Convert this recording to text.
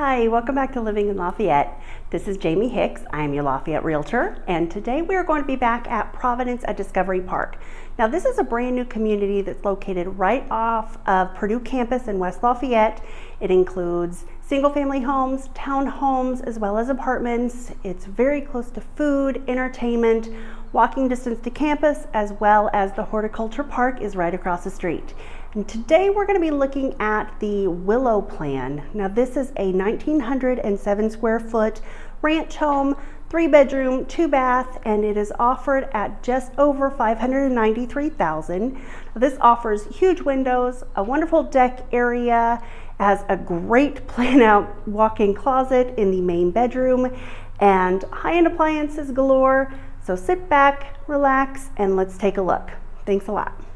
Hi, welcome back to Living in Lafayette. This is Jamie Hicks. I am your Lafayette Realtor, and today we are going to be back at Provenance at Discovery Park. Now, this is a brand new community that's located right off of Purdue campus in West Lafayette. It includes single family homes, townhomes, as well as apartments. It's very close to food, entertainment, walking distance to campus, as well as the horticulture park is right across the street. And today we're going to be looking at the Willow Plan. Now this is a 1907 square foot ranch home, three bedroom, two bath, and it is offered at just over 593,000. This offers huge windows, a wonderful deck area, has a great plan out walk-in closet in the main bedroom, and high-end appliances galore. So sit back, relax, and let's take a look. Thanks a lot.